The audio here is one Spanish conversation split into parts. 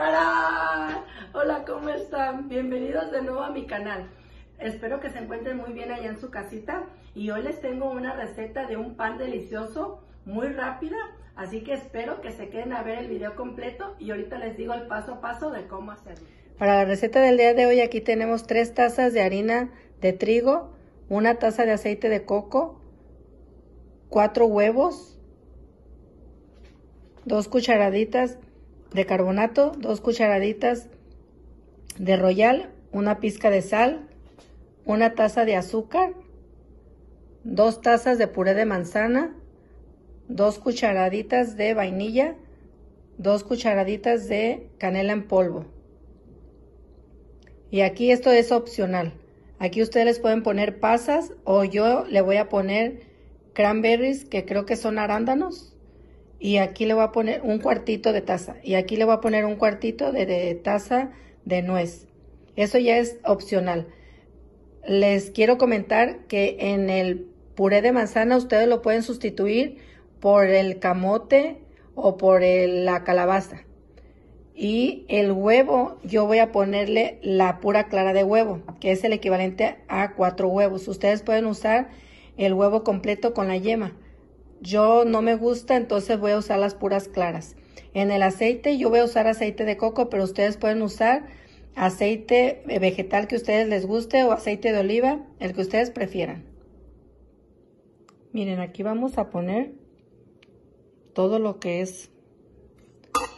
¡Tarán! Hola, ¿cómo están? Bienvenidos de nuevo a mi canal. Espero que se encuentren muy bien allá en su casita y hoy les tengo una receta de un pan delicioso, muy rápida, así que espero que se queden a ver el video completo y ahorita les digo el paso a paso de cómo hacerlo. Para la receta del día de hoy aquí tenemos 3 tazas de harina de trigo, una taza de aceite de coco, 4 huevos, 2 cucharaditas de carbonato, dos cucharaditas de royal, una pizca de sal, una taza de azúcar, dos tazas de puré de manzana, dos cucharaditas de vainilla, dos cucharaditas de canela en polvo. Y aquí esto es opcional. Aquí ustedes pueden poner pasas o yo le voy a poner cranberries que creo que son arándanos y aquí le voy a poner un cuartito de taza y aquí le voy a poner un cuartito de, taza de nuez. Eso ya es opcional. Les quiero comentar que en el puré de manzana ustedes lo pueden sustituir por el camote o por la calabaza. Y el huevo, yo voy a ponerle la pura clara de huevo, que es el equivalente a cuatro huevos. Ustedes pueden usar el huevo completo con la yema. Yo no me gusta, entonces voy a usar las puras claras. En el aceite yo voy a usar aceite de coco, pero ustedes pueden usar aceite vegetal que ustedes les guste o aceite de oliva, el que ustedes prefieran. Miren, aquí vamos a poner todo lo que es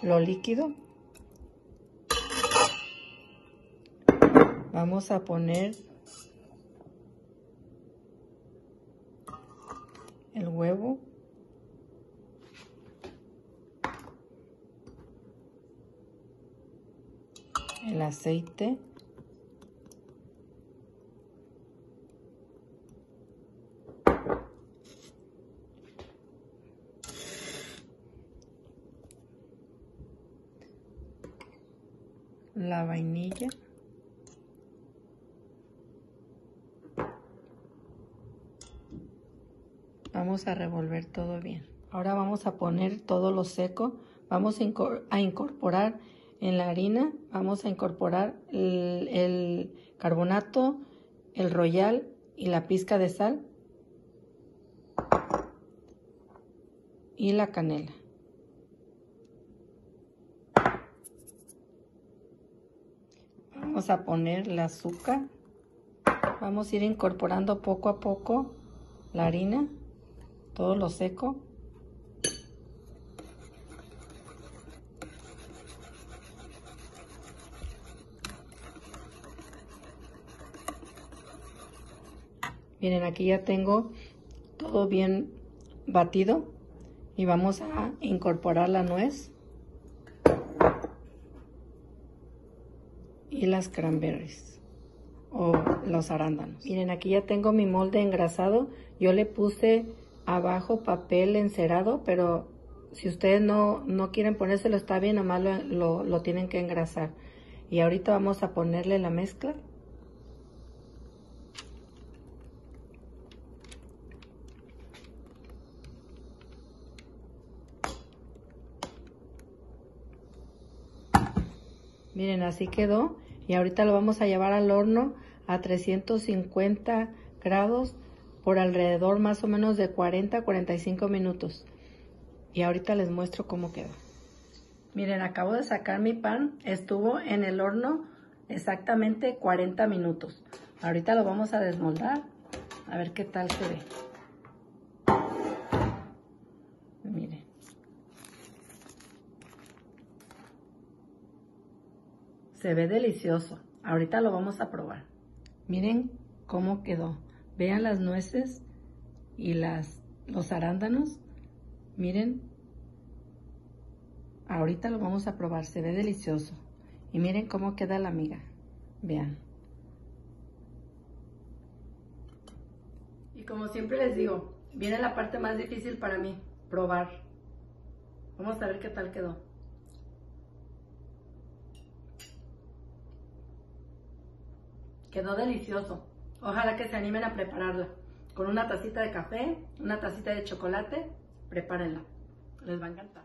lo líquido. Vamos a poner el huevo. Aceite, la vainilla, vamos a revolver todo bien. Ahora vamos a poner todo lo seco, vamos a incorporar en la harina vamos a incorporar el, carbonato, el royal y la pizca de sal y la canela. Vamos a poner el azúcar. Vamos a ir incorporando poco a poco la harina, todo lo seco. Miren, aquí ya tengo todo bien batido y vamos a incorporar la nuez y las cranberries o los arándanos. Miren, aquí ya tengo mi molde engrasado. Yo le puse abajo papel encerado, pero si ustedes no, no quieren ponérselo está bien, nomás lo, lo tienen que engrasar. Y ahorita vamos a ponerle la mezcla. Miren, así quedó. Y ahorita lo vamos a llevar al horno a 350 grados por alrededor más o menos de 40 45 minutos. Y ahorita les muestro cómo quedó. Miren, acabo de sacar mi pan. Estuvo en el horno exactamente 40 minutos. Ahorita lo vamos a desmoldar. A ver qué tal se ve. Se ve delicioso. Ahorita lo vamos a probar. Miren cómo quedó. Vean las nueces y las, los arándanos. Miren. Ahorita lo vamos a probar. Se ve delicioso. Y miren cómo queda la miga. Vean. Y como siempre les digo, viene la parte más difícil para mí. Probar. Vamos a ver qué tal quedó. Quedó delicioso. Ojalá que se animen a prepararla. Con una tacita de café, una tacita de chocolate, prepárenla. Les va a encantar.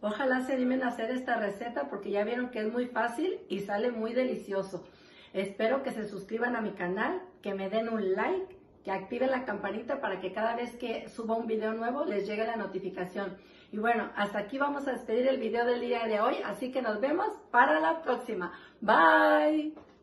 Ojalá se animen a hacer esta receta porque ya vieron que es muy fácil y sale muy delicioso. Espero que se suscriban a mi canal, que me den un like, que activen la campanita para que cada vez que suba un video nuevo les llegue la notificación. Y bueno, hasta aquí vamos a despedir el video del día de hoy, así que nos vemos para la próxima. Bye.